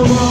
tomorrow.